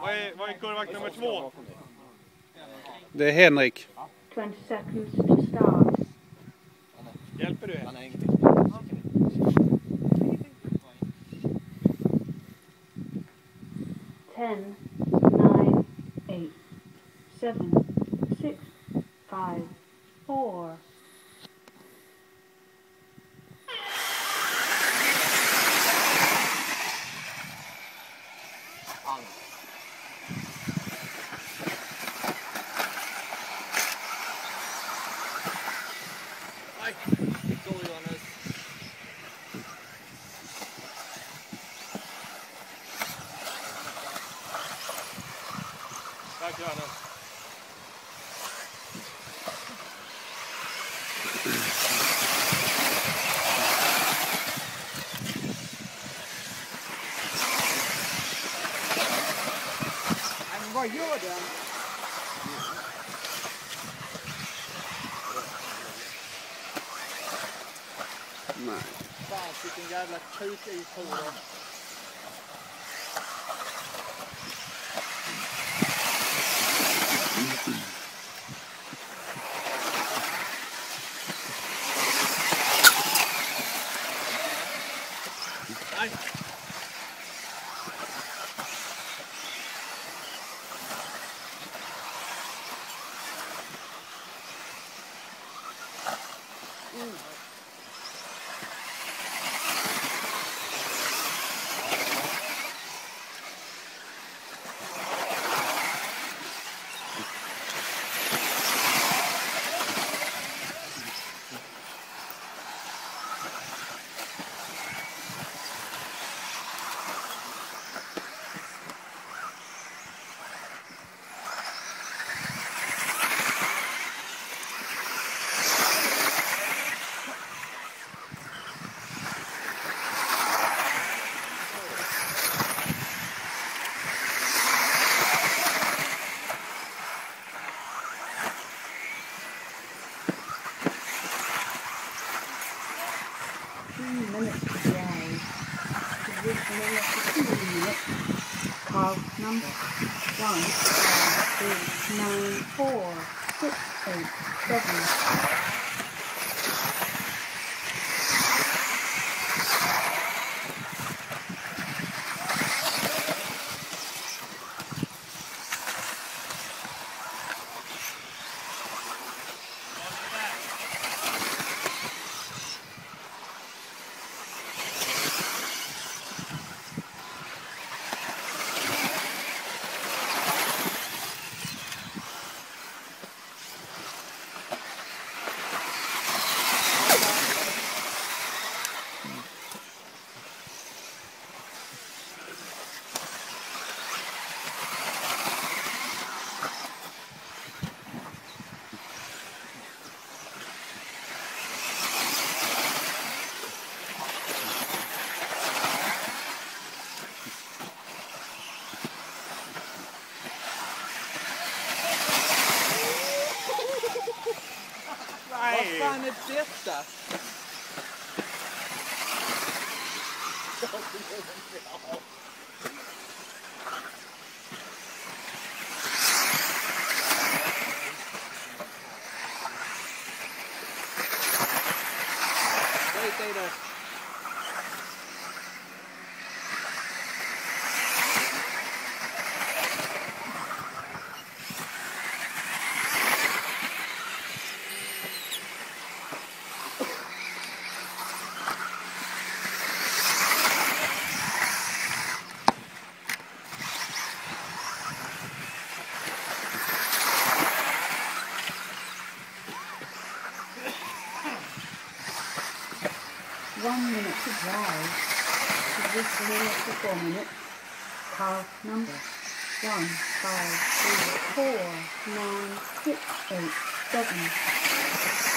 Vad är, vad är kurvvakt nummer två? Det är Henrik. 20 seconds to start. Hjälper du er? Ten, Nej, så Johannes. Tack Johannes. Men vad gör den? Nej. Vilken jävla kuk i turen. of number 1, 5, 6, 9, 4, 6, 8, 7, detta? Skit i det. One minute to drive. Provisionally after four minutes. Car number one, five, three, four, nine, six, eight, seven.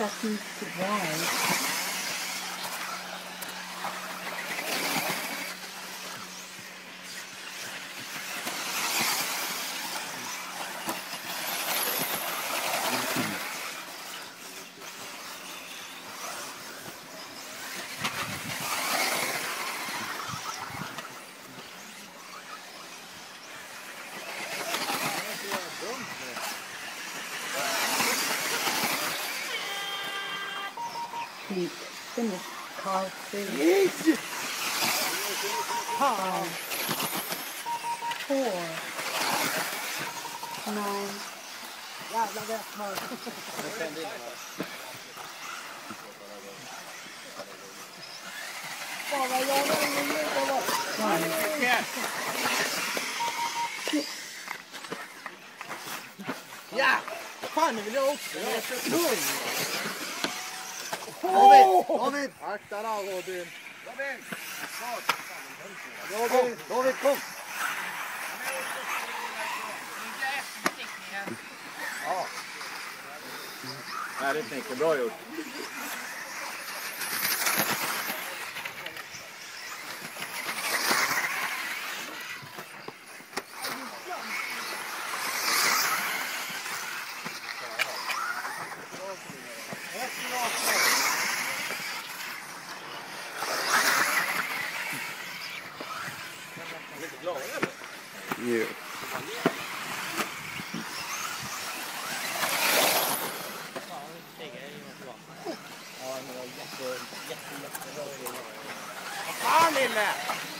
Thirty seconds to drive. Repeat. Finish. Count three. Five. Four. Nine. One. Ja! Fan, nu vill jag också. David! Akta då, Robin! Robin! David kom! Ja. Nej, det tänker bra gjort. Jo. Fan Lille!